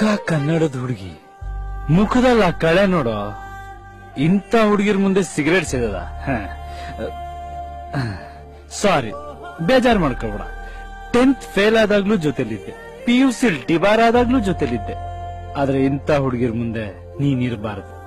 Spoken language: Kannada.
ಕನ್ನಡದ ಹುಡುಗಿ. ಮುಖದಲ್ಲ ಕಳೆ ನೋಡೋ. ಇಂಥ ಹುಡುಗಿರ್ ಮುಂದೆ ಸಿಗರೇಟ್ ಸಿಗದ ಸಾರಿ, ಬೇಜಾರ್ ಮಾಡ್ಕೊಬೇಡ. ಟೆಂತ್ ಫೇಲ್ ಆದಾಗ್ಲೂ ಜೊತೆಲಿದ್ದೆ. ಪಿ ಯು ಸಿ ಡಿಬಾರ್ ಆದಾಗ್ಲೂ ಜೊತೆಲಿದ್ದೆ. ಆದ್ರೆ ಇಂಥ ಹುಡುಗಿರ್ ಮುಂದೆ ನೀನಿರ್ಬಾರ್ದು